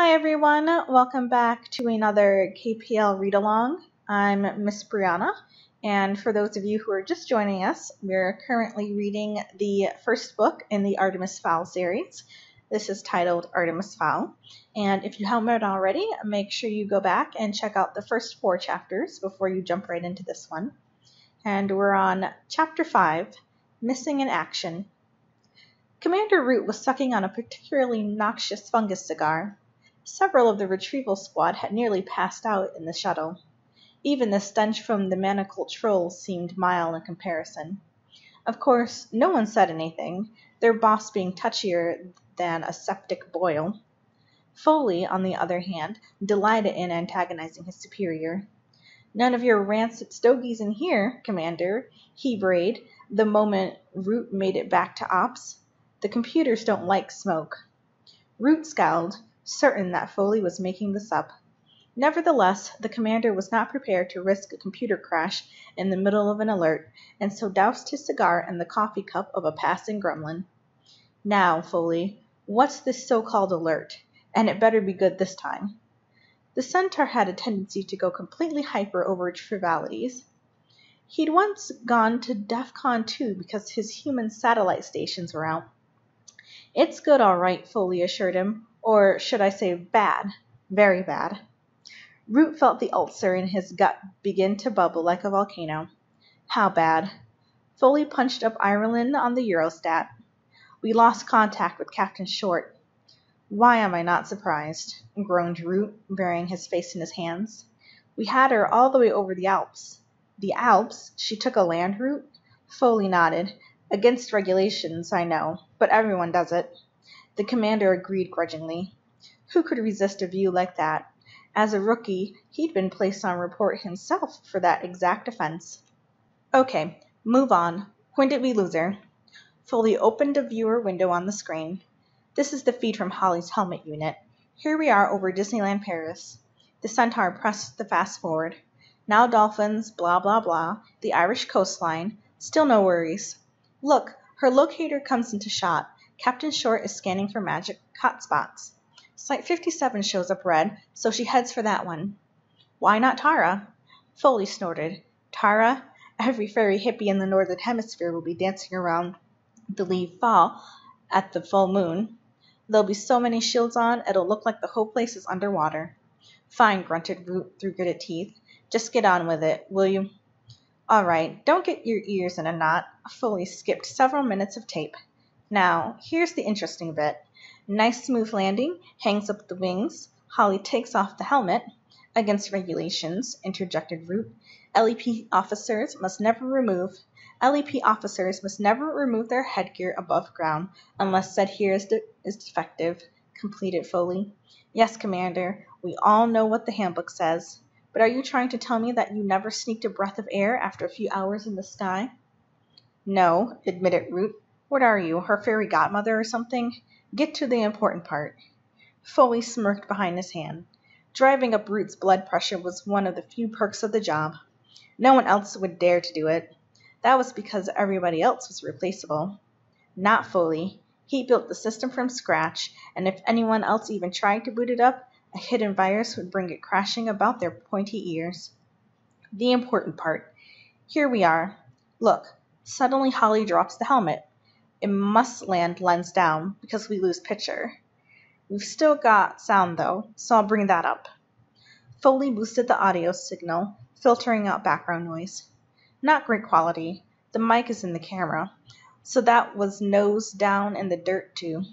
Hi everyone, welcome back to another KPL read along. I'm Miss Brianna, and for those of you who are just joining us, we're currently reading the first book in the Artemis Fowl series. This is titled Artemis Fowl, and if you haven't read already, make sure you go back and check out the first four chapters before you jump right into this one. And we're on chapter 5 Missing in Action. Commander Root was sucking on a particularly noxious fungus cigar. Several of the retrieval squad had nearly passed out in the shuttle. Even the stench from the manacled trolls seemed mild in comparison. Of course, no one said anything, their boss being touchier than a septic boil. Foaly, on the other hand, delighted in antagonizing his superior. None of your rancid stogies in here, Commander, he brayed the moment Root made it back to ops. The computers don't like smoke. Root scowled, certain that Foaly was making this up. Nevertheless, the commander was not prepared to risk a computer crash in the middle of an alert, and so doused his cigar in the coffee cup of a passing gremlin. Now, Foaly, what's this so-called alert? And it better be good this time. The centaur had a tendency to go completely hyper over trivialities. He'd once gone to DEF CON 2 because his human satellite stations were out. It's good all right, Foaly assured him. Or should I say bad? Very bad. Root felt the ulcer in his gut begin to bubble like a volcano. How bad? Foaly punched up Ireland on the Eurostat. We lost contact with Captain Short. Why am I not surprised? groaned Root, burying his face in his hands. We had her all the way over the Alps. The Alps? She took a land route? Foaly nodded. Against regulations, I know, but everyone does it. The commander agreed grudgingly. Who could resist a view like that? As a rookie, he'd been placed on report himself for that exact offense. Okay, move on. When did we lose her? Foaly opened a viewer window on the screen. This is the feed from Holly's helmet unit. Here we are over Disneyland Paris. The Centaur pressed the fast forward. Now dolphins, blah blah blah, the Irish coastline. Still no worries. Look, her locator comes into shot. Captain Short is scanning for magic hotspots. Site 57 shows up red, so she heads for that one. Why not Tara? Foaly snorted. Tara? Every fairy hippie in the northern hemisphere will be dancing around the leaf fall at the full moon. There'll be so many shields on, it'll look like the whole place is underwater. Fine, grunted Root through gritted teeth. Just get on with it, will you? All right, don't get your ears in a knot. Foaly skipped several minutes of tape. Now, here's the interesting bit. Nice smooth landing, hangs up the wings. Holly takes off the helmet. Against regulations, interjected Root. LEP officers must never remove LEP officers must never remove their headgear above ground unless said here is, de- is defective, completed Foaly. Yes, Commander, we all know what the handbook says. But are you trying to tell me that you never sneaked a breath of air after a few hours in the sky? No, admitted Root. What are you, her fairy godmother or something? Get to the important part. Foaly smirked behind his hand. Driving up Root's blood pressure was one of the few perks of the job. No one else would dare to do it. That was because everybody else was replaceable. Not Foaly. He built the system from scratch, and if anyone else even tried to boot it up, a hidden virus would bring it crashing about their pointy ears. The important part. Here we are. Look, suddenly Holly drops the helmet. It must land lens down because we lose picture. We've still got sound though, so I'll bring that up. Foaly boosted the audio signal, filtering out background noise. Not great quality. The mic is in the camera, so that was nose down in the dirt too.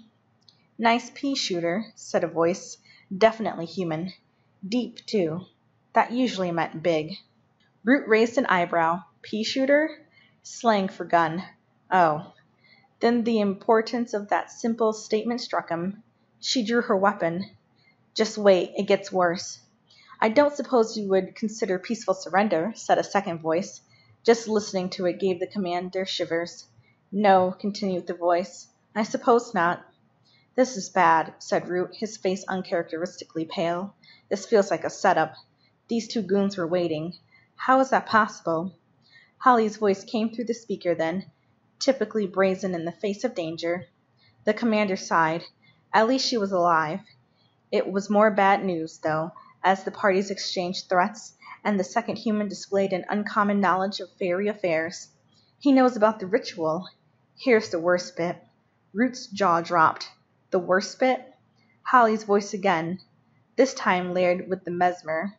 Nice pea shooter, said a voice, definitely human. Deep too. That usually meant big. Root raised an eyebrow. Pea shooter? Slang for gun. Oh, then the importance of that simple statement struck him. She drew her weapon. Just wait, it gets worse. I don't suppose you would consider peaceful surrender, said a second voice. Just listening to it gave the commander shivers. No, continued the voice, I suppose not. This is bad, said Root, his face uncharacteristically pale. This feels like a setup. These two goons were waiting. How is that possible? Holly's voice came through the speaker then typically brazen in the face of danger. The commander sighed. At least she was alive. It was more bad news, though, as the parties exchanged threats, and the second human displayed an uncommon knowledge of fairy affairs. He knows about the ritual. Here's the worst bit. Root's jaw dropped. The worst bit? Holly's voice again, this time layered with the mesmer.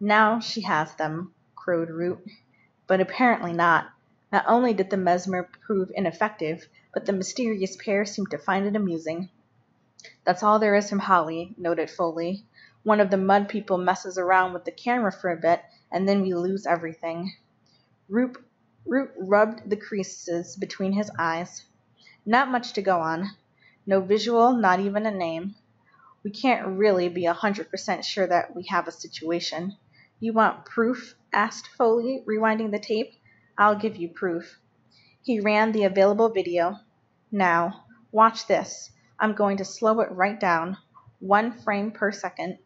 Now she has them, crowed Root. But apparently not. Not only did the mesmer prove ineffective, but the mysterious pair seemed to find it amusing. That's all there is from Holly, noted Foaly. One of the mud people messes around with the camera for a bit, and then we lose everything. Root, rubbed the creases between his eyes. Not much to go on. No visual, not even a name. We can't really be a hundred percent sure that we have a situation. You want proof? asked Foaly, rewinding the tape. I'll give you proof. He ran the available video. Now, watch this. I'm going to slow it right down. One frame per second.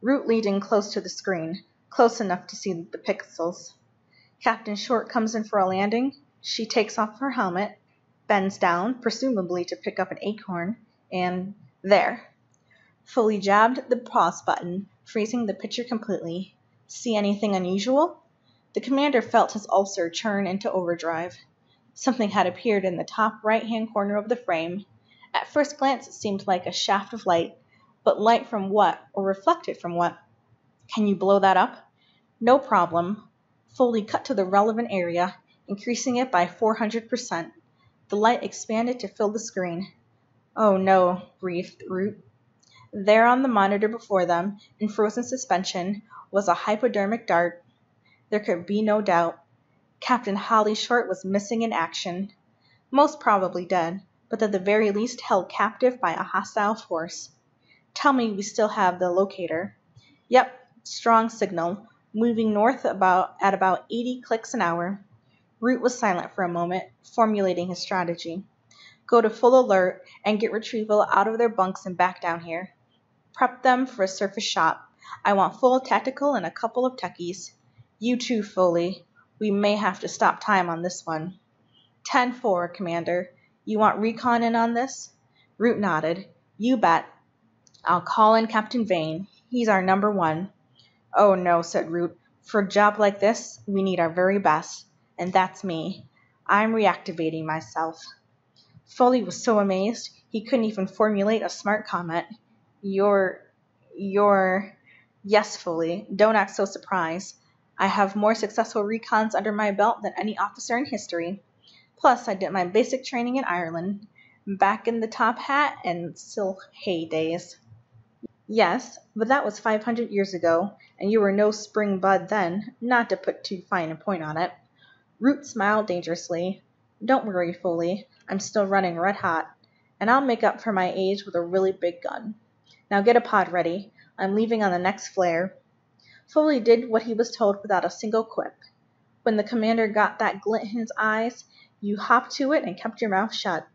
Root leading close to the screen, close enough to see the pixels. Captain Short comes in for a landing. She takes off her helmet, bends down, presumably to pick up an acorn, and there. Foaly jabbed the pause button, freezing the picture completely. See anything unusual? The commander felt his ulcer churn into overdrive. Something had appeared in the top right hand corner of the frame. At first glance it seemed like a shaft of light, but light from what, or reflected from what? Can you blow that up? No problem. Foaly cut to the relevant area, increasing it by 400%. The light expanded to fill the screen. Oh no, breathed Root. There on the monitor before them, in frozen suspension, was a hypodermic dart. There could be no doubt. Captain Holly Short was missing in action. Most probably dead, but at the very least held captive by a hostile force. Tell me we still have the locator. Yep, strong signal, moving north about at about 80 clicks an hour. Root was silent for a moment, formulating his strategy. Go to full alert and get retrieval out of their bunks and back down here. Prep them for a surface shot. I want full tactical and a couple of techies. You too, Foaly. We may have to stop time on this one. Ten four, Commander. You want recon in on this? Root nodded. You bet. I'll call in Captain Vane. He's our number one. Oh no, said Root. For a job like this, we need our very best. And that's me. I'm reactivating myself. Foaly was so amazed he couldn't even formulate a smart comment. You're. you're. Yes, Foaly. Don't act so surprised. I have more successful recons under my belt than any officer in history. Plus, I did my basic training in Ireland, back in the top hat and still heydays. Yes, but that was five hundred years ago, and you were no spring bud then, not to put too fine a point on it. Root smiled dangerously. Don't worry, Foaly. I'm still running red hot, and I'll make up for my age with a really big gun. Now get a pod ready. I'm leaving on the next flare. Foaly did what he was told without a single quip. When the commander got that glint in his eyes, you hopped to it and kept your mouth shut.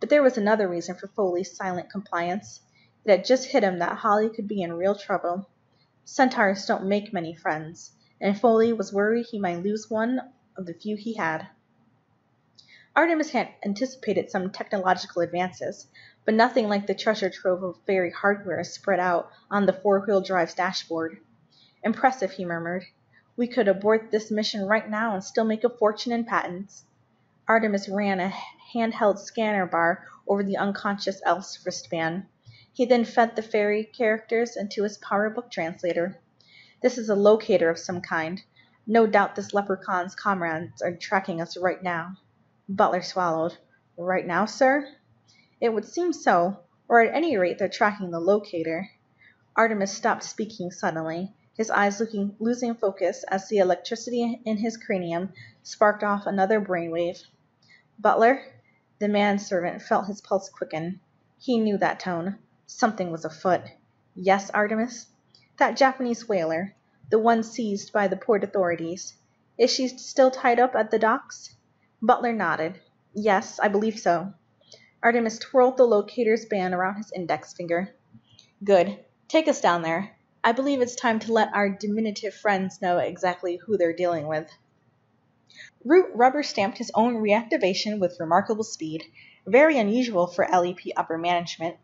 But there was another reason for Foaly's silent compliance. It had just hit him that Holly could be in real trouble. Centaurs don't make many friends, and Foaly was worried he might lose one of the few he had. Artemis had anticipated some technological advances, but nothing like the treasure trove of fairy hardware spread out on the four-wheel drive's dashboard. Impressive, he murmured. We could abort this mission right now and still make a fortune in patents. Artemis ran a handheld scanner bar over the unconscious elf's wristband. He then fed the fairy characters into his PowerBook translator. This is a locator of some kind. No doubt this leprechaun's comrades are tracking us right now. Butler swallowed. Right now, sir? It would seem so, or at any rate they're tracking the locator. Artemis stopped speaking suddenly, his eyes looking, losing focus as the electricity in his cranium sparked off another brainwave. Butler? The manservant felt his pulse quicken. He knew that tone. Something was afoot. Yes, Artemis? That Japanese whaler, the one seized by the port authorities. Is she still tied up at the docks? Butler nodded. Yes, I believe so. Artemis twirled the locator's band around his index finger. Good. Take us down there. I believe it's time to let our diminutive friends know exactly who they're dealing with. Root rubber stamped his own reactivation with remarkable speed, very unusual for LEP upper management.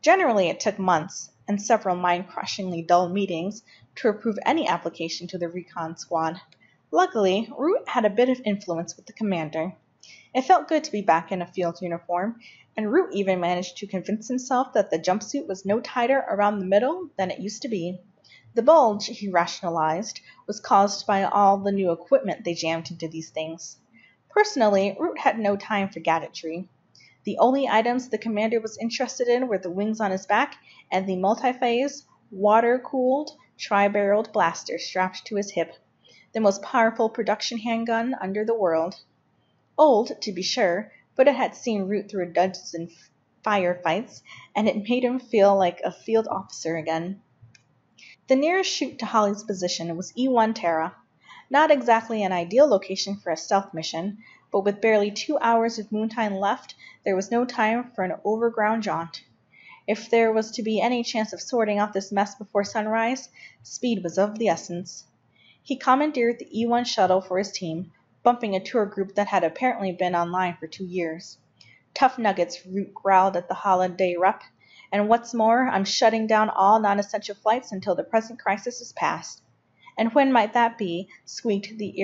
Generally it took months, and several mind-crushingly dull meetings to approve any application to the recon squad. Luckily, Root had a bit of influence with the commander. It felt good to be back in a field uniform, and Root even managed to convince himself that the jumpsuit was no tighter around the middle than it used to be. The bulge, he rationalized, was caused by all the new equipment they jammed into these things. Personally, Root had no time for gadgetry. The only items the commander was interested in were the wings on his back and the multi-phase, water-cooled, tri-barreled blaster strapped to his hip, the most powerful production handgun under the world. Old, to be sure, but it had seen Root through a dozen firefights, and it made him feel like a field officer again. The nearest chute to Holly's position was E1 Tara. Not exactly an ideal location for a stealth mission, but with barely two hours of moontime left there was no time for an overground jaunt. If there was to be any chance of sorting out this mess before sunrise, speed was of the essence. He commandeered the E1 shuttle for his team, bumping a tour group that had apparently been online for two years. Tough nuggets, Root growled at the holiday rep. And what's more, I'm shutting down all non-essential flights until the present crisis is past. And when might that be? squeaked the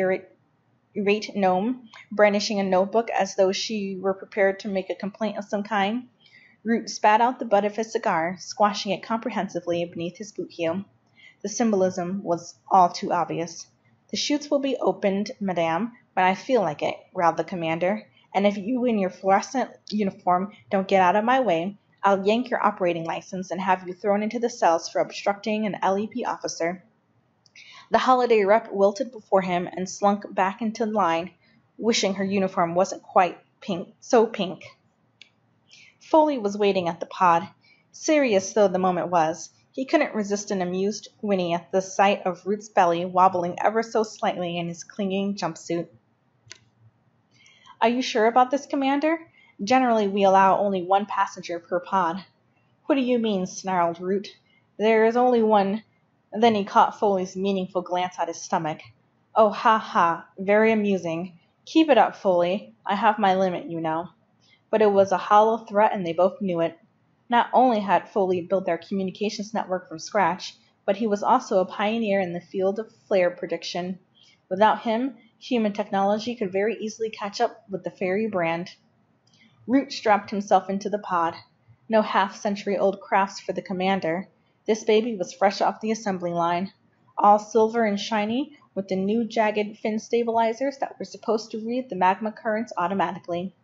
irate gnome, brandishing a notebook as though she were prepared to make a complaint of some kind. Root spat out the butt of his cigar, squashing it comprehensively beneath his boot heel. The symbolism was all too obvious. The chutes will be opened, madame, I feel like it, growled the commander, and if you in your fluorescent uniform don't get out of my way, I'll yank your operating license and have you thrown into the cells for obstructing an LEP officer. The holiday rep wilted before him and slunk back into line, wishing her uniform wasn't quite pink, so pink. Foaly was waiting at the pod. Serious though the moment was, he couldn't resist an amused whinny at the sight of Root's belly wobbling ever so slightly in his clinging jumpsuit. Are you sure about this, Commander? Generally we allow only one passenger per pod. What do you mean, snarled Root. There is only one. Then he caught Foaly's meaningful glance at his stomach. Oh, ha, ha! Very amusing. Keep it up, Foaly. I have my limit, you know. But it was a hollow threat and they both knew it. Not only had Foaly built their communications network from scratch, but he was also a pioneer in the field of flare prediction. Without him, human technology could very easily catch up with the fairy brand. Root strapped himself into the pod. No half-century-old crafts for the commander. This baby was fresh off the assembly line. All silver and shiny, with the new jagged fin stabilizers that were supposed to read the magma currents automatically.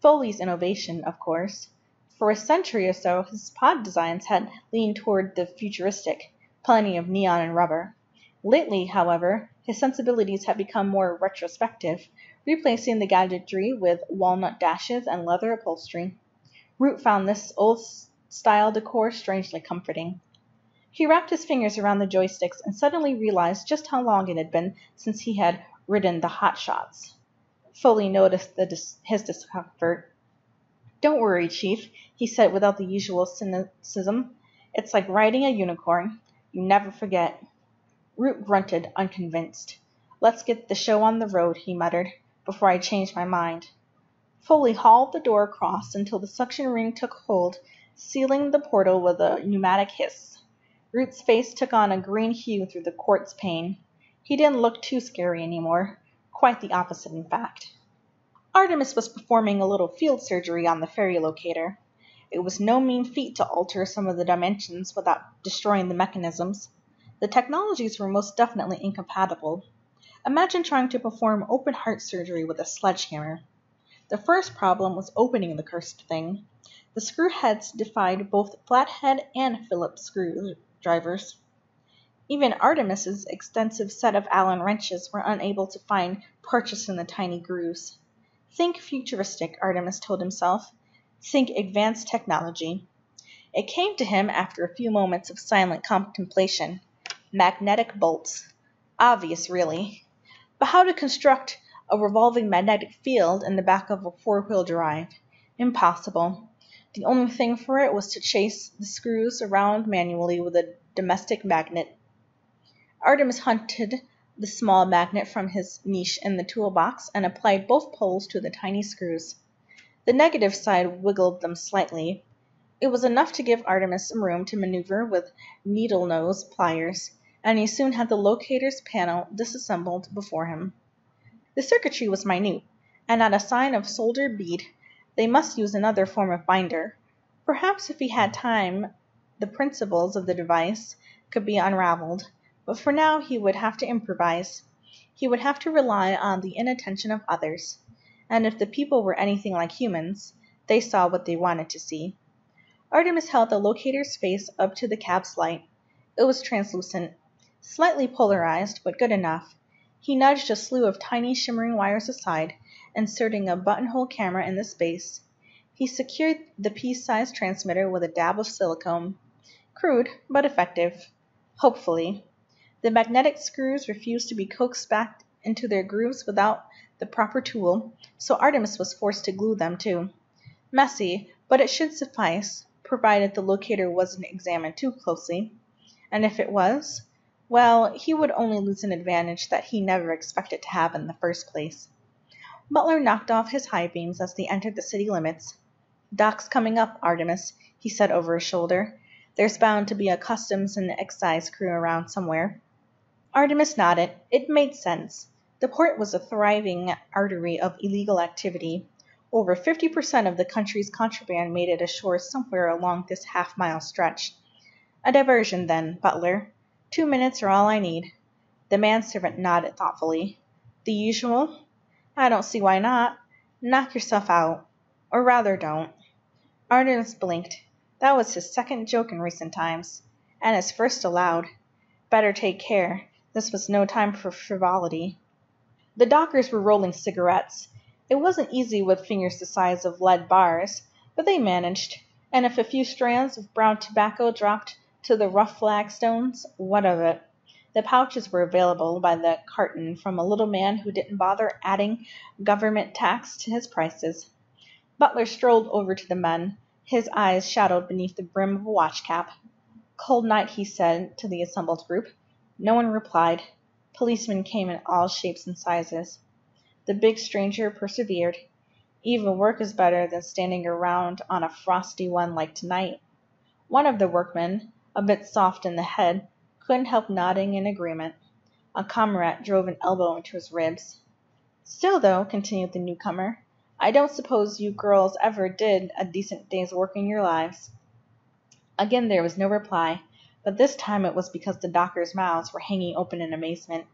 Foaly's innovation, of course. For a century or so his pod designs had leaned toward the futuristic, plenty of neon and rubber. Lately, however, his sensibilities had become more retrospective, replacing the gadgetry with walnut dashes and leather upholstery. Root found this old style decor strangely comforting. He wrapped his fingers around the joysticks and suddenly realized just how long it had been since he had ridden the hot shots. Foaly noticed dis his discomfort. Don't worry, Chief, he said without the usual cynicism. It's like riding a unicorn. You never forget. Root grunted, unconvinced. "Let's get the show on the road," he muttered, "before I change my mind." Foaly hauled the door across until the suction ring took hold, sealing the portal with a pneumatic hiss. Root's face took on a green hue through the quartz pane. He didn't look too scary any more. Quite the opposite, in fact. Artemis was performing a little field surgery on the fairy locator. It was no mean feat to alter some of the dimensions without destroying the mechanisms. The technologies were most definitely incompatible. Imagine trying to perform open heart surgery with a sledgehammer. The first problem was opening the cursed thing. The screw heads defied both flathead and Phillips screwdrivers. Even Artemis's extensive set of Allen wrenches were unable to find purchase in the tiny grooves. Think futuristic, Artemis told himself. Think advanced technology. It came to him after a few moments of silent contemplation. Magnetic bolts. Obvious, really. But how to construct a revolving magnetic field in the back of a four-wheel drive? Impossible. The only thing for it was to chase the screws around manually with a domestic magnet. Artemis hunted the small magnet from his niche in the toolbox and applied both poles to the tiny screws. The negative side wiggled them slightly. It was enough to give Artemis some room to maneuver with needle nose pliers, and he soon had the locator's panel disassembled before him. The circuitry was minute, and at a sign of solder bead they must use another form of binder. Perhaps if he had time the principles of the device could be unravelled, but for now he would have to improvise. He would have to rely on the inattention of others, and if the people were anything like humans, they saw what they wanted to see. Artemis held the locator's face up to the cab's light. It was translucent, slightly polarized, but good enough. He nudged a slew of tiny shimmering wires aside, inserting a buttonhole camera in the space. He secured the pea-sized transmitter with a dab of silicone. Crude, but effective. Hopefully. The magnetic screws refused to be coaxed back into their grooves without the proper tool, so Artemis was forced to glue them too. Messy, but it should suffice, provided the locator wasn't examined too closely. And if it was, well, he would only lose an advantage that he never expected to have in the first place. Butler knocked off his high beams as they entered the city limits. "Dock's coming up, Artemis," he said over his shoulder. "There's bound to be a customs and excise crew around somewhere." Artemis nodded. It made sense. The port was a thriving artery of illegal activity. Over fifty per cent of the country's contraband made it ashore somewhere along this half mile stretch. A diversion, then, Butler. Two minutes are all I need." The manservant nodded thoughtfully. "The usual?" "I don't see why not. Knock yourself out. Or rather don't." Artemis blinked. That was his second joke in recent times. And his first aloud. Better take care. This was no time for frivolity. The dockers were rolling cigarettes. It wasn't easy with fingers the size of lead bars, but they managed, and if a few strands of brown tobacco dropped to the rough flagstones, what of it? The pouches were available by the carton from a little man who didn't bother adding government tax to his prices. Butler strolled over to the men, his eyes shadowed beneath the brim of a watch cap. "Cold night," he said to the assembled group. No one replied. Policemen came in all shapes and sizes. The big stranger persevered. Even work is better than standing around on a frosty one like tonight. One of the workmen a bit soft in the head, couldn't help nodding in agreement. A comrade drove an elbow into his ribs. "Still, though," continued the newcomer, "I don't suppose you girls ever did a decent day's work in your lives." Again there was no reply, but this time it was because the dockers' mouths were hanging open in amazement.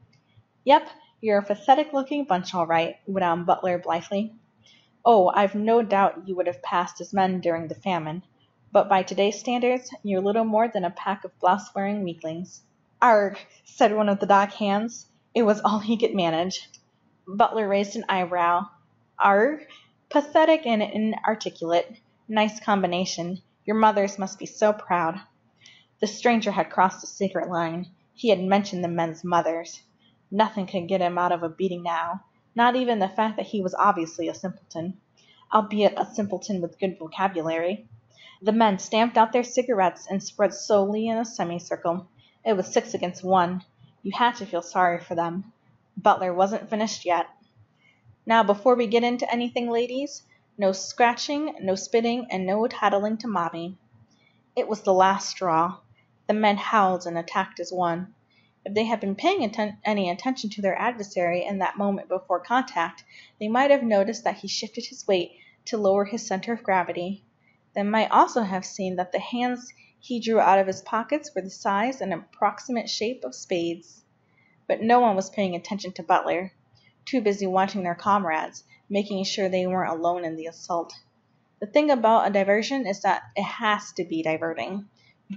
"Yep, you're a pathetic looking bunch all right," went on Butler blithely. "Oh, I've no doubt you would have passed as men during the famine but by today's standards you're little more than a pack of blouse-wearing weaklings." "Arg!" said one of the dock hands. It was all he could manage. Butler raised an eyebrow. "Arg? Pathetic and inarticulate. Nice combination. Your mothers must be so proud." The stranger had crossed the secret line. He had mentioned the men's mothers. Nothing could get him out of a beating now, not even the fact that he was obviously a simpleton, albeit a simpleton with good vocabulary. The men stamped out their cigarettes and spread slowly in a semicircle. It was six against one. You had to feel sorry for them. Butler wasn't finished yet. Now before we get into anything, ladies, no scratching, no spitting, and no tattling to mommy. It was the last straw. The men howled and attacked as one. If they had been paying atten any attention to their adversary in that moment before contact, they might have noticed that he shifted his weight to lower his center of gravity. They might also have seen that the hands he drew out of his pockets were the size and approximate shape of spades. But no one was paying attention to Butler, too busy watching their comrades, making sure they weren't alone in the assault. The thing about a diversion is that it has to be diverting.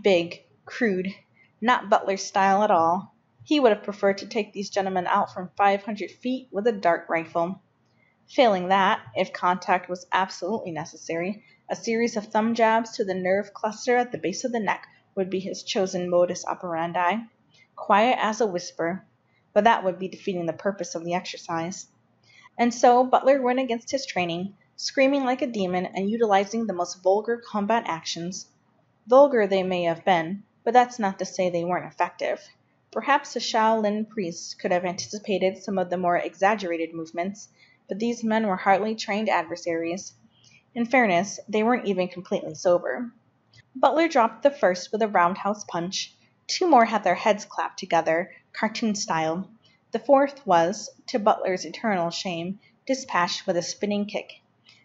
Big, crude, not Butler's style at all. He would have preferred to take these gentlemen out from five hundred feet with a dart rifle. Failing that, if contact was absolutely necessary, a series of thumb jabs to the nerve cluster at the base of the neck would be his chosen modus operandi. Quiet as a whisper, but that would be defeating the purpose of the exercise. And so Butler went against his training, screaming like a demon and utilizing the most vulgar combat actions. Vulgar they may have been, but that's not to say they weren't effective. Perhaps a Shaolin priest could have anticipated some of the more exaggerated movements, but these men were hardly trained adversaries. In fairness, they weren't even completely sober. Butler dropped the first with a roundhouse punch. Two more had their heads clapped together, cartoon style. The fourth was, to Butler's eternal shame, dispatched with a spinning kick.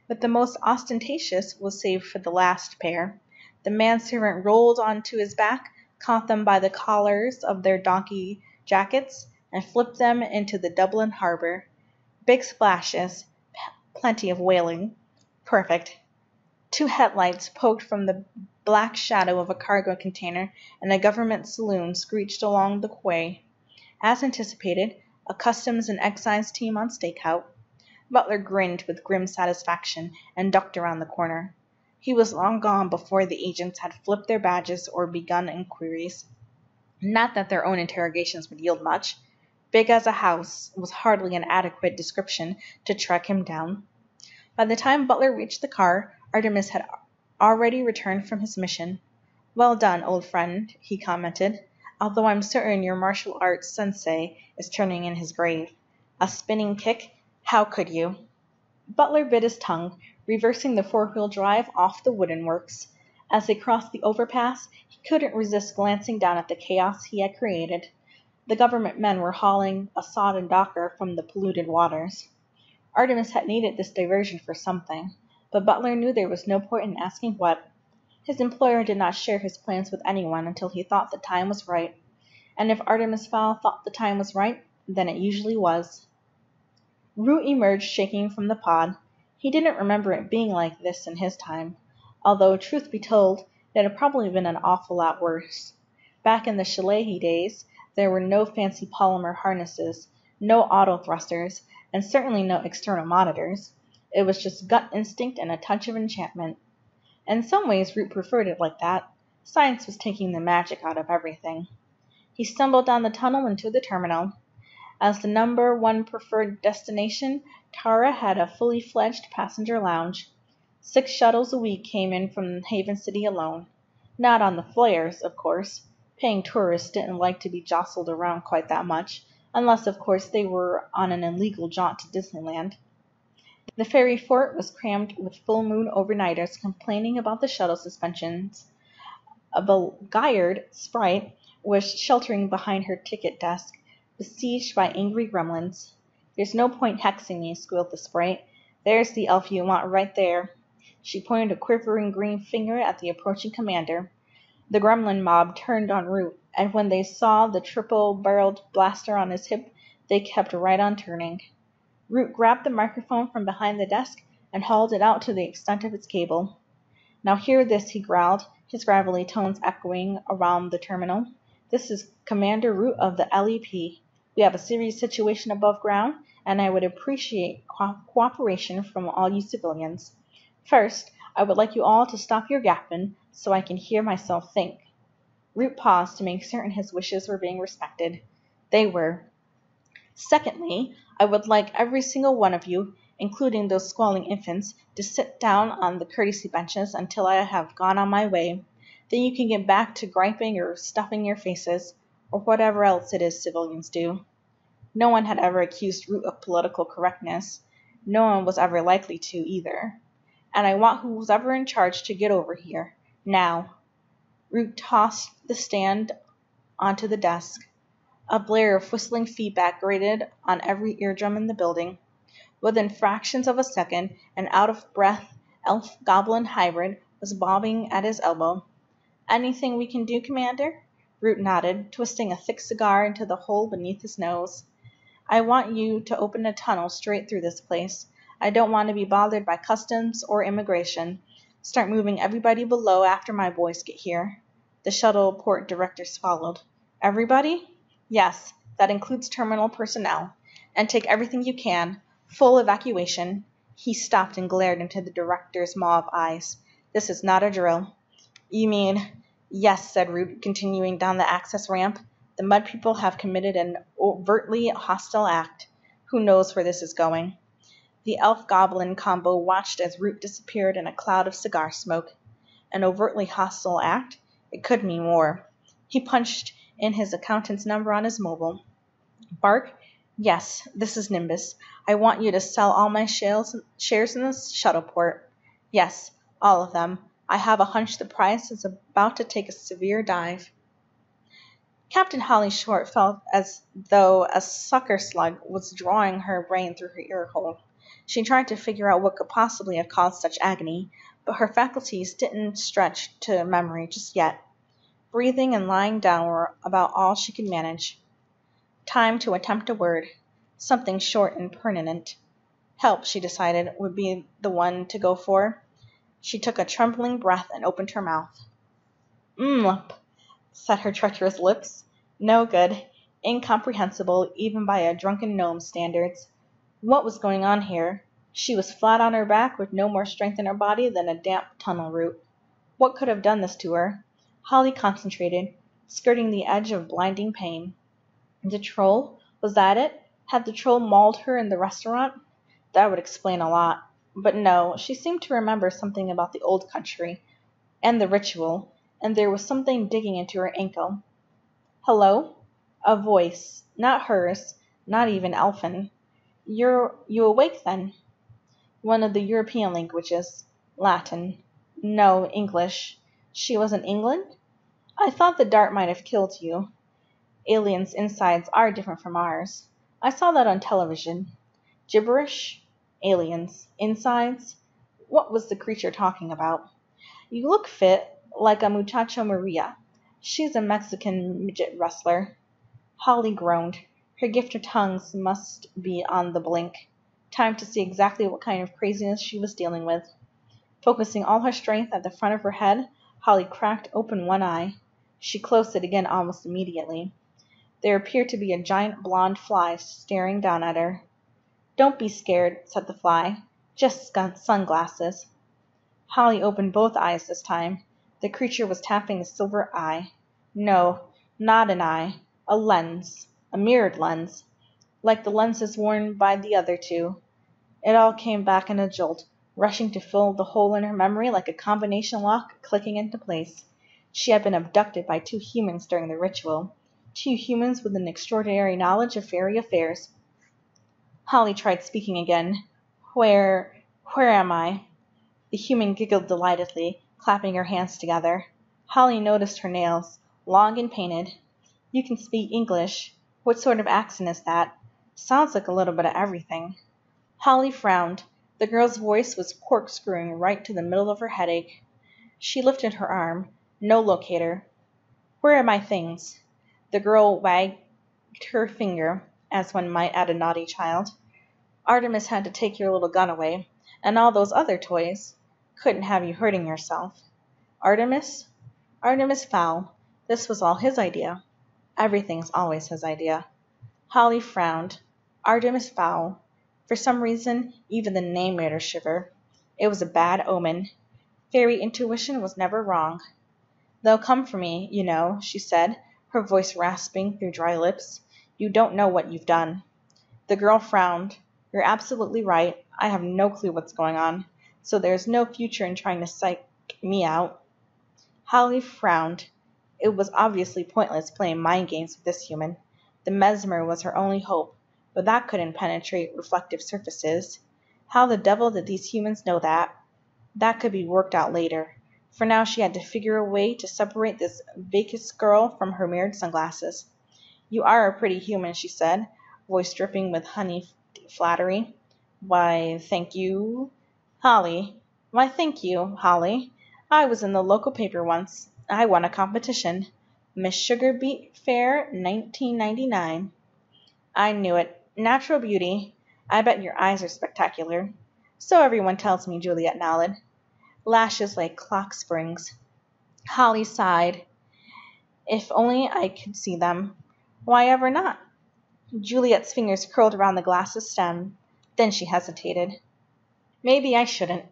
But the most ostentatious was saved for the last pair. The manservant rolled on to his back, caught them by the collars of their donkey jackets, and flipped them into the Dublin harbour. Big splashes, plenty of wailing. Perfect. Two headlights poked from the black shadow of a cargo container, and a government saloon screeched along the quay. As anticipated, a customs and excise team on stakeout. Butler grinned with grim satisfaction and ducked around the corner. He was long gone before the agents had flipped their badges or begun inquiries. Not that their own interrogations would yield much. Big as a house was hardly an adequate description to track him down. By the time Butler reached the car, Artemis had already returned from his mission. Well done, old friend, he commented although I'm certain your martial arts sensei is turning in his grave. A spinning kick? How could you? Butler bit his tongue, reversing the four wheel drive off the wooden works. As they crossed the overpass, he couldn't resist glancing down at the chaos he had created. The government men were hauling a sodden docker from the polluted waters. Artemis had needed this diversion for something, but Butler knew there was no point in asking what. His employer did not share his plans with anyone until he thought the time was right, and if Artemis Fowl thought the time was right, then it usually was. Root emerged shaking from the pod. He didn't remember it being like this in his time, although, truth be told, it had probably been an awful lot worse. Back in the Shillelagh days, there were no fancy polymer harnesses, no auto thrusters, and certainly no external monitors. It was just gut instinct and a touch of enchantment. In some ways Root preferred it like that. Science was taking the magic out of everything. He stumbled down the tunnel into the terminal. As the number one preferred destination, Tara had a fully fledged passenger lounge. Six shuttles a week came in from Haven City alone. Not on the flares, of course. Paying tourists didn't like to be jostled around quite that much, unless of course they were on an illegal jaunt to Disneyland. The fairy fort was crammed with full moon overnighters complaining about the shuttle suspensions. A beguiled sprite was sheltering behind her ticket desk, besieged by angry gremlins. There's no point hexing me, squealed the sprite. There's the elf you want right there. She pointed a quivering green finger at the approaching commander. The gremlin mob turned on Root, and when they saw the triple barreled blaster on his hip, they kept right on turning. Root grabbed the microphone from behind the desk and hauled it out to the extent of its cable. "Now hear this," he growled, his gravelly tones echoing around the terminal. "This is Commander Root of the L.E.P. We have a serious situation above ground, and I would appreciate cooperation from all you civilians. First, I would like you all to stop your gapping so I can hear myself think." Root paused to make certain his wishes were being respected. They were. Secondly, I would like every single one of you, including those squalling infants, to sit down on the courtesy benches until I have gone on my way. Then you can get back to griping or stuffing your faces, or whatever else it is civilians do. No one had ever accused Root of political correctness. No one was ever likely to, either. And I want who's ever in charge to get over here. Now. Root tossed the stand onto the desk. A blare of whistling feedback grated on every eardrum in the building. Within fractions of a second an out of breath elf goblin hybrid was bobbing at his elbow. "Anything we can do, Commander?" Root nodded, twisting a thick cigar into the hole beneath his nose. "I want you to open a tunnel straight through this place. I don't want to be bothered by customs or immigration. Start moving everybody below after my boys get here." The shuttle port director swallowed. "Everybody?" Yes, that includes terminal personnel. And take everything you can. Full evacuation." He stopped and glared into the director's mauve eyes. "This is not a drill." "You mean "Yes," said Root, continuing down the access ramp. "The mud people have committed an overtly hostile act. Who knows where this is going?" The elf goblin combo watched as Root disappeared in a cloud of cigar smoke. An overtly hostile act? It could mean war. He punched in his accountant's number on his mobile. "Bark? Yes, this is Nimbus. I want you to sell all my shares in the Shuttleport. Yes, all of them. I have a hunch the price is about to take a severe dive. Captain Holly Short felt as though a sucker slug was drawing her brain through her ear hole. She tried to figure out what could possibly have caused such agony, but her faculties didn't stretch to memory just yet. Breathing and lying down were about all she could manage. Time to attempt a word, something short and pertinent. Help, she decided, would be the one to go for. She took a trembling breath and opened her mouth. Mm, "Mlp," said her treacherous lips. No good. Incomprehensible even by a drunken gnome's standards. What was going on here? She was flat on her back with no more strength in her body than a damp tunnel root. What could have done this to her? Holly concentrated, skirting the edge of blinding pain. The troll? Was that it? Had the troll mauled her in the restaurant? That would explain a lot. But no, she seemed to remember something about the old country, and the ritual, and there was something digging into her ankle. Hello? A voice, not hers, not even Elfin. You're you awake then? One of the European languages. Latin. No, English. She was in England? I thought the dart might have killed you. Aliens' insides are different from ours. I saw that on television. Gibberish? Aliens. Insides? What was the creature talking about? You look fit, like a muchacho Maria. She's a Mexican midget wrestler. Holly groaned. Her gift of tongues must be on the blink. Time to see exactly what kind of craziness she was dealing with. Focusing all her strength at the front of her head, Holly cracked open one eye. She closed it again almost immediately. There appeared to be a giant blond fly staring down at her. Don't be scared, said the fly. Just sunglasses. Holly opened both eyes this time. The creature was tapping the silver eye. No, not an eye. A lens a mirrored lens, like the lenses worn by the other two. It all came back in a jolt, rushing to fill the hole in her memory like a combination lock clicking into place. She had been abducted by two humans during the ritual, two humans with an extraordinary knowledge of fairy affairs. Holly tried speaking again. Where where am I? The human giggled delightedly, clapping her hands together. Holly noticed her nails, long and painted. You can speak English. What sort of accent is that? Sounds like a little bit of everything." Holly frowned. The girl's voice was corkscrewing right to the middle of her headache. She lifted her arm. No locator. "Where are my things?" The girl wagged her finger, as one might at a naughty child. "Artemis had to take your little gun away, and all those other toys. Couldn't have you hurting yourself." Artemis? Artemis Fowl. This was all his idea. Everything's always his idea. Holly frowned. Artemis Fowl. For some reason, even the name made her shiver. It was a bad omen. Fairy intuition was never wrong. They'll come for me, you know, she said, her voice rasping through dry lips. You don't know what you've done. The girl frowned. You're absolutely right. I have no clue what's going on, so there's no future in trying to psych me out. Holly frowned. It was obviously pointless playing mind games with this human. The mesmer was her only hope, but that couldn't penetrate reflective surfaces. How the devil did these humans know that? That could be worked out later. For now she had to figure a way to separate this vacuous girl from her mirrored sunglasses. You are a pretty human, she said, voice dripping with honey flattery. Why, thank you, Holly. Why, thank you, Holly. I was in the local paper once. I won a competition. Miss Sugar Beet Fair, 1999. I knew it. Natural beauty. I bet your eyes are spectacular. So everyone tells me, Juliet nodded. Lashes like clock springs. Holly sighed. If only I could see them. Why ever not? Juliet's fingers curled around the glass's stem. Then she hesitated. Maybe I shouldn't.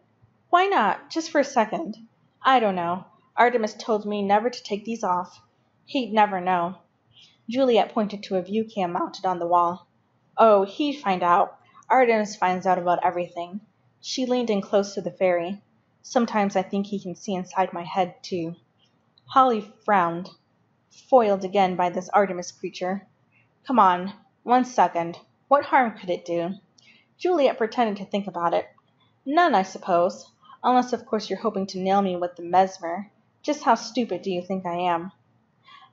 Why not? Just for a second. I don't know. Artemis told me never to take these off. He'd never know. Juliet pointed to a view cam mounted on the wall. Oh, he'd find out. Artemis finds out about everything. She leaned in close to the fairy. Sometimes I think he can see inside my head, too. Holly frowned, foiled again by this Artemis creature. Come on, one second. What harm could it do? Juliet pretended to think about it. None, I suppose. Unless, of course, you're hoping to nail me with the mesmer. Just how stupid do you think I am?"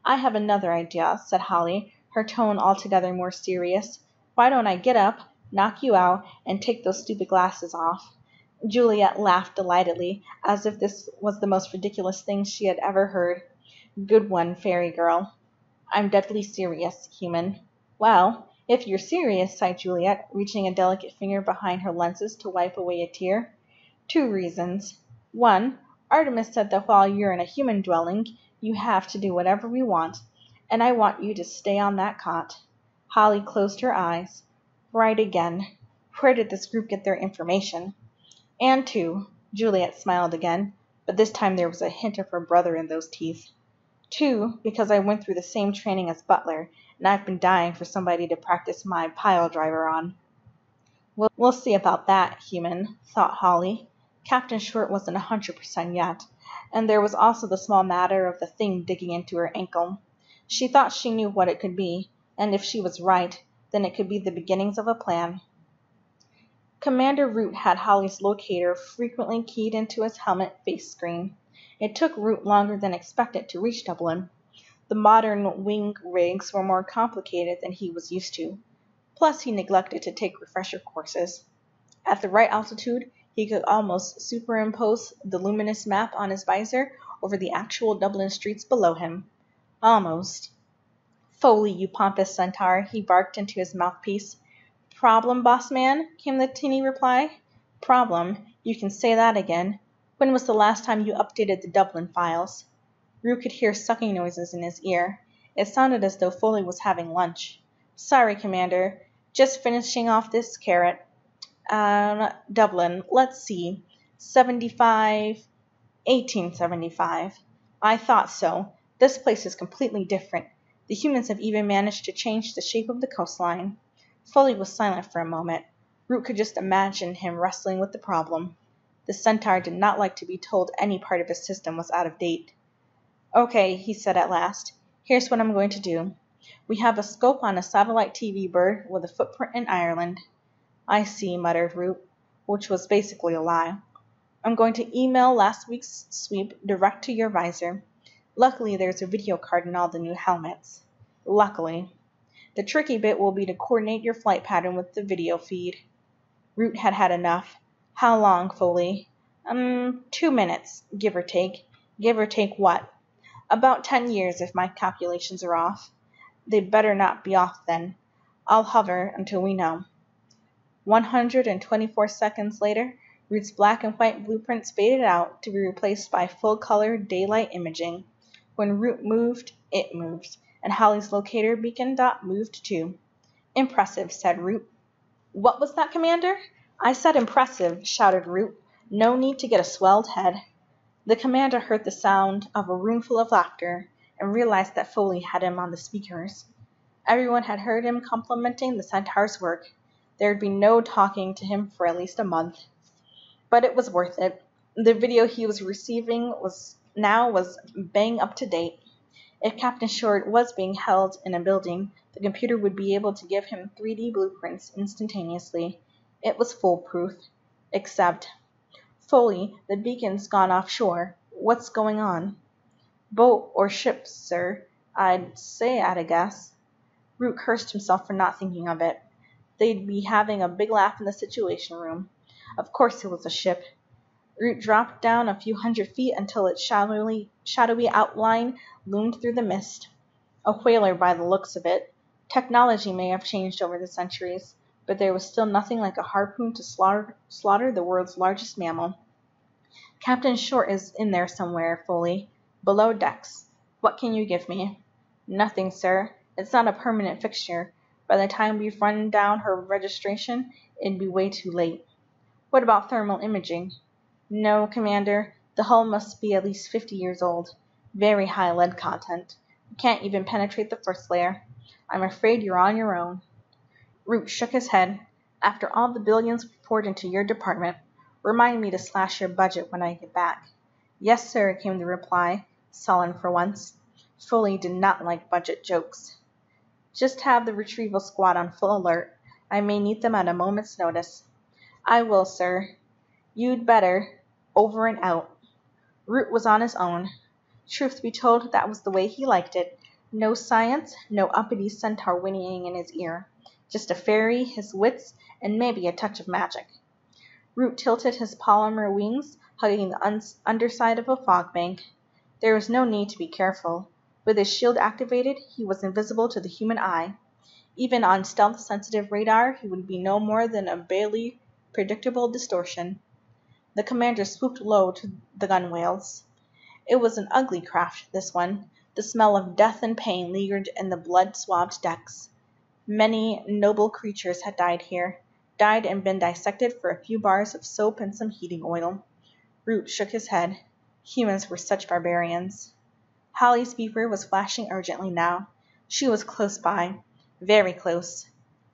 "I have another idea," said Holly, her tone altogether more serious. "Why don't I get up, knock you out, and take those stupid glasses off?" Juliet laughed delightedly, as if this was the most ridiculous thing she had ever heard. "Good one, fairy girl." "I'm deadly serious, human." "Well, if you're serious," sighed Juliet, reaching a delicate finger behind her lenses to wipe away a tear, "two reasons. One, Artemis said that while you're in a human dwelling you have to do whatever we want, and I want you to stay on that cot." Holly closed her eyes. Right again. Where did this group get their information? And two, Juliet smiled again, but this time there was a hint of her brother in those teeth. Two, because I went through the same training as Butler, and I've been dying for somebody to practice my pile driver on. We'll, we'll see about that, human, thought Holly. Captain Short wasn't a hundred percent yet, and there was also the small matter of the thing digging into her ankle. She thought she knew what it could be, and if she was right, then it could be the beginnings of a plan. Commander Root had Holly's locator frequently keyed into his helmet face screen. It took Root longer than expected to reach Dublin. The modern wing rigs were more complicated than he was used to. Plus he neglected to take refresher courses. At the right altitude he could almost superimpose the luminous map on his visor over the actual Dublin streets below him. Almost. Foaly, you pompous centaur, he barked into his mouthpiece. "Problem, boss man?" came the tinny reply. "Problem? You can say that again. When was the last time you updated the Dublin files?" Root could hear sucking noises in his ear. It sounded as though Foaly was having lunch. "Sorry, Commander. Just finishing off this carrot. Um, Dublin. Let's see. Seventy five 1875. I thought so. This place is completely different. The humans have even managed to change the shape of the coastline. Foaly was silent for a moment. Root could just imagine him wrestling with the problem. The Centaur did not like to be told any part of his system was out of date. "Okay," he said at last. "Here's what I'm going to do. We have a scope on a satellite TV bird with a footprint in Ireland." "I see," muttered Root, which was basically a lie. "I'm going to email last week's sweep direct to your visor. Luckily there's a video card in all the new helmets. Luckily. The tricky bit will be to coordinate your flight pattern with the video feed." Root had had enough. "How long, Foaly?" "Um, two minutes, give or take." "Give or take what?" "About ten years, if my calculations are off." "They'd better not be off, then. I'll hover until we know." One hundred and twenty four seconds later Root's black and white blueprints faded out to be replaced by full color daylight imaging. When Root moved, it moved and Holly's locator beacon dot moved too. "Impressive," said Root. "What was that, Commander?" "I said impressive," shouted Root. "No need to get a swelled head." The Commander heard the sound of a roomful of laughter, and realized that Foaly had him on the speakers. Everyone had heard him complimenting the Centaur's work. There'd be no talking to him for at least a month. But it was worth it. The video he was receiving was now was bang up to date. If Captain Short was being held in a building, the computer would be able to give him 3D blueprints instantaneously. It was foolproof. Except Foaly, the beacon's gone offshore. What's going on? Boat or ship, sir? I'd say at a guess. Root cursed himself for not thinking of it. They'd be having a big laugh in the Situation Room. Of course it was a ship. Root dropped down a few hundred feet until its shadowy, shadowy outline loomed through the mist. A whaler by the looks of it. Technology may have changed over the centuries, but there was still nothing like a harpoon to slaughter, slaughter the world's largest mammal. Captain Short is in there somewhere, Foaly. Below decks. What can you give me? Nothing, sir. It's not a permanent fixture. By the time we've run down her registration, it'd be way too late. What about thermal imaging? "No, Commander. The hull must be at least fifty years old. Very high lead content. You can't even penetrate the first layer. I'm afraid you're on your own." Root shook his head. "After all the billions we poured into your department, remind me to slash your budget when I get back." "Yes, sir," came the reply, sullen for once. Foaly did not like budget jokes. "Just have the retrieval squad on full alert. I may need them at a moment's notice." "I will, sir." "You'd better. over and out. Root was on his own. Truth be told, that was the way he liked it. No science, no uppity centaur whinnying in his ear. Just a fairy, his wits, and maybe a touch of magic. Root tilted his polymer wings, hugging the underside of a fog bank. There was no need to be careful. With his shield activated, he was invisible to the human eye. Even on stealth-sensitive radar, he would be no more than a barely predictable distortion. The commander swooped low to the gunwales. It was an ugly craft, this one. The smell of death and pain lingered in the blood-swabbed decks. Many noble creatures had died here, died and been dissected for a few bars of soap and some heating oil. Root shook his head. Humans were such barbarians. Holly's beeper was flashing urgently now. She was close by, very close,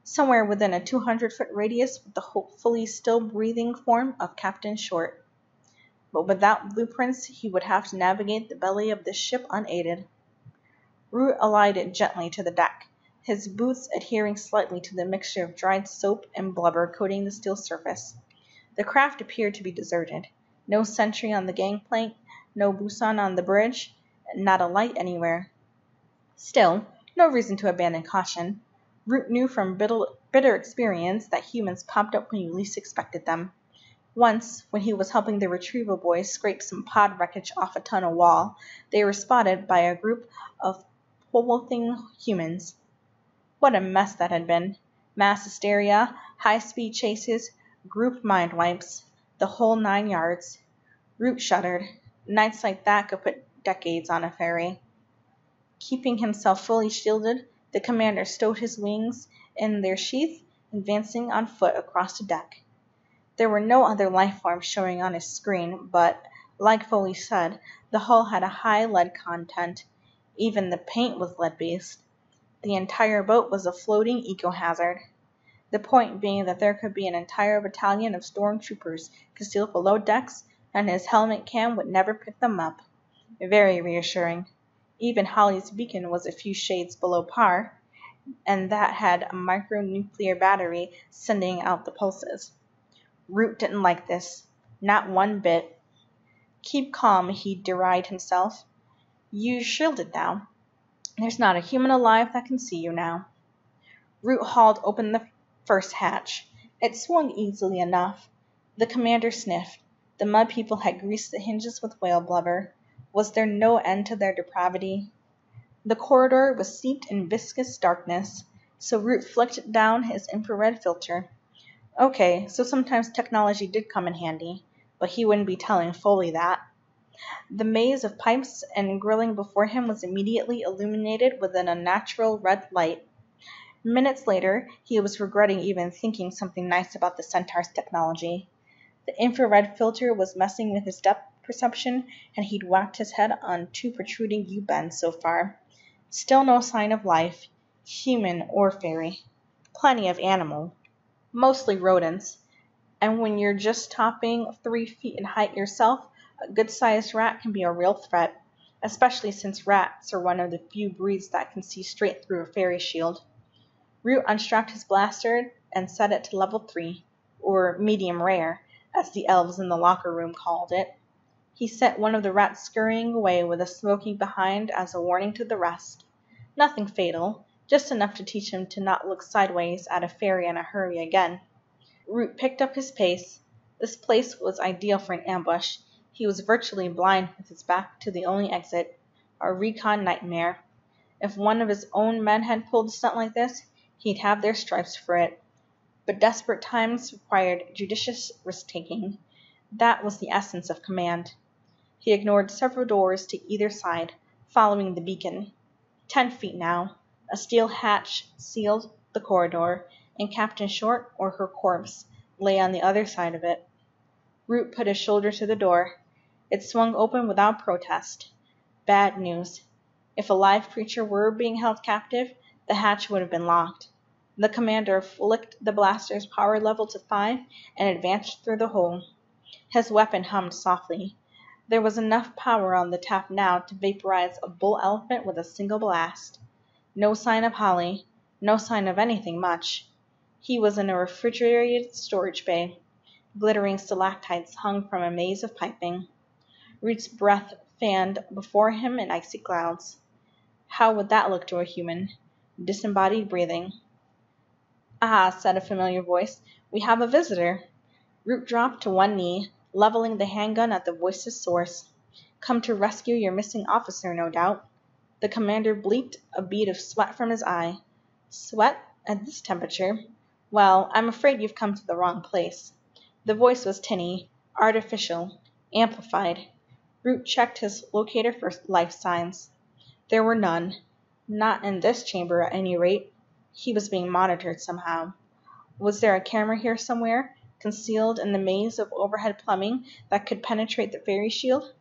somewhere within a 200 foot radius with the hopefully still breathing form of Captain Short. But without blueprints he would have to navigate the belly of the ship unaided. Root alighted gently to the deck, his boots adhering slightly to the mixture of dried soap and blubber coating the steel surface. The craft appeared to be deserted. No sentry on the gangplank, no bosun on the bridge, not a light anywhere. Still, no reason to abandon caution. Root knew from bitter experience that humans popped up when you least expected them. Once, when he was helping the retrieval boys scrape some pod wreckage off a tunnel wall, they were spotted by a group of Plothing humans. What a mess that had been! Mass hysteria, high-speed chases, group mind wipes, the whole nine yards. Root shuddered. Nights like that could put decades on a fairy. Keeping himself fully shielded, the commander stowed his wings in their sheath, advancing on foot across the deck. There were no other life forms showing on his screen, but, like Foaly said, the hull had a high lead content. Even the paint was lead-based. The entire boat was a floating eco-hazard. The point being that there could be an entire battalion of storm troopers concealed below decks, and his helmet cam would never pick them up. Very reassuring. Even Holly's beacon was a few shades below par, and that had a micro-nuclear battery sending out the pulses. Root didn't like this. Not one bit. Keep calm, he derided himself. You're shielded now. There's not a human alive that can see you now. Root hauled open the first hatch. It swung easily enough. The commander sniffed. The mud people had greased the hinges with whale blubber. Was there no end to their depravity? The corridor was steeped in viscous darkness, so Root flicked down his infrared filter. Okay, so sometimes technology did come in handy, but he wouldn't be telling Foaly that. The maze of pipes and grilling before him was immediately illuminated with an unnatural red light. Minutes later he was regretting even thinking something nice about the Centaur's technology. The infrared filter was messing with his depth perception, and he'd whacked his head on two protruding U-bends so far. Still no sign of life, human or fairy. Plenty of animal, mostly rodents, and when you're just topping three feet in height yourself, a good-sized rat can be a real threat, especially since rats are one of the few breeds that can see straight through a fairy shield. Root unstrapped his blaster and set it to level 3, or medium rare, as the elves in the locker room called it. He sent one of the rats scurrying away with a smoking behind as a warning to the rest. Nothing fatal, just enough to teach him to not look sideways at a fairy in a hurry again. Root picked up his pace. This place was ideal for an ambush. He was virtually blind with his back to the only exit, a recon nightmare. If one of his own men had pulled a stunt like this, he'd have their stripes for it. But desperate times required judicious risk-taking. That was the essence of command. He ignored several doors to either side, following the beacon. Ten feet now. A steel hatch sealed the corridor, and Captain Short, or her corpse, lay on the other side of it. Root put his shoulder to the door. It swung open without protest. Bad news. If a live creature were being held captive, the hatch would have been locked. The commander flicked the blaster's power level to five and advanced through the hole. His weapon hummed softly. There was enough power on the tap now to vaporize a bull elephant with a single blast. No sign of Holly, no sign of anything much. He was in a refrigerated storage bay. Glittering stalactites hung from a maze of piping. Root's breath fanned before him in icy clouds. How would that look to a human? Disembodied breathing. "Ah," said a familiar voice, "we have a visitor." Root dropped to one knee, leveling the handgun at the voice's source. "Come to rescue your missing officer, no doubt." The commander blinked a bead of sweat from his eye. "Sweat? At this temperature? Well, I'm afraid you've come to the wrong place." The voice was tinny, artificial, amplified. Root checked his locator for life signs. There were none. Not in this chamber at any rate. He was being monitored somehow. Was there a camera here somewhere, concealed in the maze of overhead plumbing that could penetrate the fairy shield?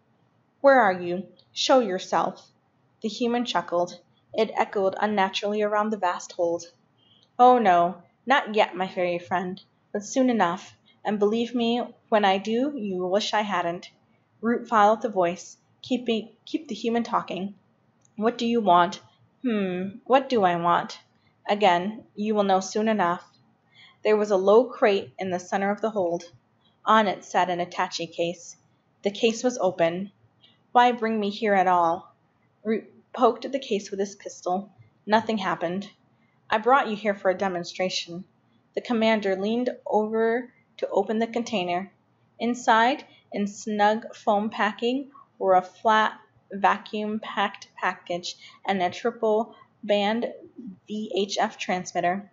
Where are you? Show yourself. The human chuckled. It echoed unnaturally around the vast hold. Oh no, not yet, my fairy friend, but soon enough, and believe me when I do you wish I hadn't. Root followed the voice. Keep, keep the human talking. What do you want? Hmm, what do I want? Again, you will know soon enough. There was a low crate in the center of the hold. On it sat an attache case. The case was open. Why bring me here at all? Root poked at the case with his pistol. Nothing happened. I brought you here for a demonstration. The commander leaned over to open the container. Inside, in snug foam packing, were a flat, vacuum packed package and a triple band VHF transmitter.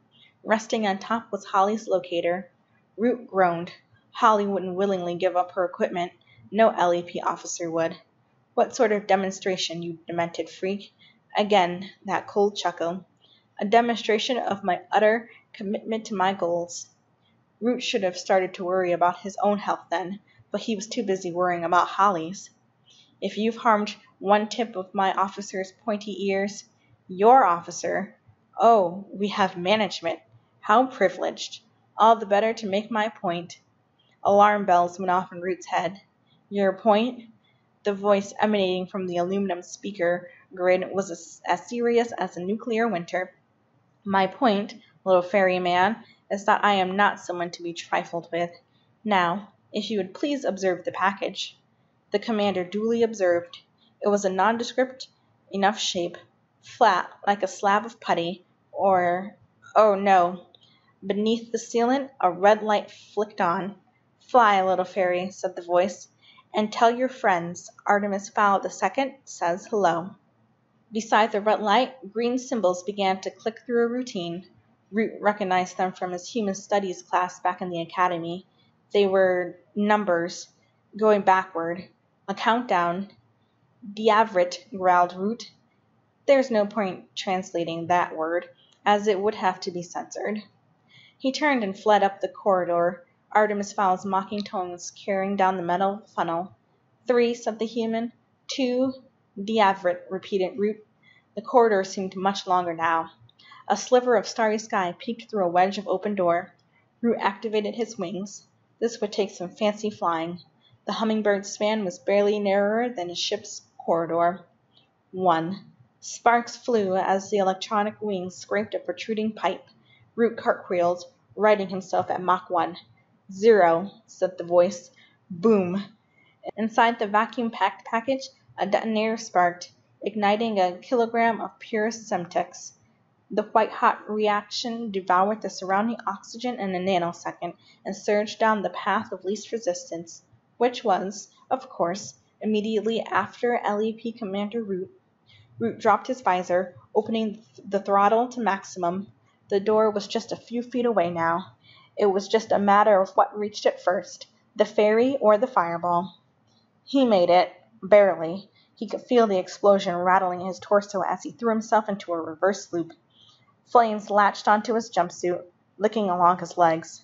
Resting on top was Holly's locator. Root groaned. Holly wouldn't willingly give up her equipment. No LEP officer would. What sort of demonstration, you demented freak? Again that cold chuckle. A demonstration of my utter commitment to my goals. Root should have started to worry about his own health then, but he was too busy worrying about Holly's. If you've harmed one tip of my officer's pointy ears, your officer Oh, we have management. How privileged. All the better to make my point. Alarm bells went off in Root's head. Your point? The voice emanating from the aluminum speaker grid was as, serious as a nuclear winter. My point, little fairy man, is that I am not someone to be trifled with. Now, if you would please observe the package. The commander duly observed. It was a nondescript enough shape, flat like a slab of putty, or oh, no! Beneath the sealant a red light flicked on. "Fly, little fairy," said the voice, "and tell your friends Artemis Fowl II says hello." Beside the red light green symbols began to click through a routine. Root recognized them from his Human Studies class back in the academy. They were numbers, going backward. A countdown. "D'Arvit," growled Root. "There's no point translating that word as it would have to be censored. He turned and fled up the corridor, Artemis Fowl's mocking tones carrying down the metal funnel. Three, said the human. Two, D'Arvit, repeated Root. The corridor seemed much longer now. A sliver of starry sky peeked through a wedge of open door. Root activated his wings. This would take some fancy flying. The hummingbird's span was barely narrower than a ship's corridor. One. Sparks flew as the electronic wings scraped a protruding pipe. Root cartwheeled, righting himself at Mach 1. "Zero," said the voice. Boom! Inside the vacuum packed package a detonator sparked, igniting a kilogram of pure Semtex. The white hot reaction devoured the surrounding oxygen in a nanosecond and surged down the path of least resistance, which was, of course, immediately after LEP Commander Root. Root dropped his visor, opening the throttle to maximum. The door was just a few feet away now. It was just a matter of what reached it first, the fairy or the fireball. He made it, barely. He could feel the explosion rattling his torso as he threw himself into a reverse loop. Flames latched onto his jumpsuit, licking along his legs.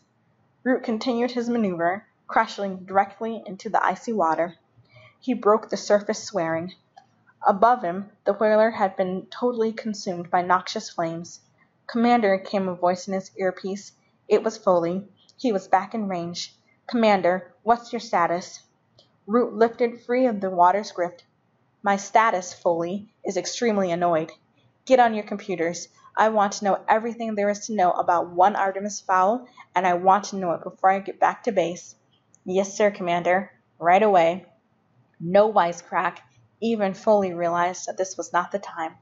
Root continued his maneuver, crashing directly into the icy water. He broke the surface swearing. Above him the whaler had been totally consumed by noxious flames. "Commander," came a voice in his earpiece. It was Foaly. He was back in range. "Commander, what's your status?" Root lifted free of the water's grip. "My status, Foaly, is extremely annoyed. Get on your computers. I want to know everything there is to know about one Artemis Fowl, and I want to know it before I get back to base. Yes, sir, Commander. Right away. No wisecrack even Foaly realized that this was not the time.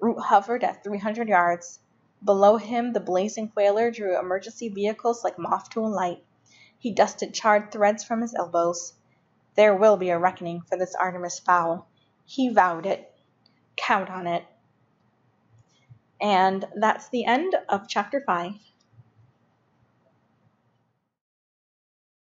Root hovered at 300 yards. Below him the blazing whaler drew emergency vehicles like moth to a light. He dusted charred threads from his elbows. There will be a reckoning for this Artemis fowl. He vowed it. Count on it. And that's the end of chapter 5.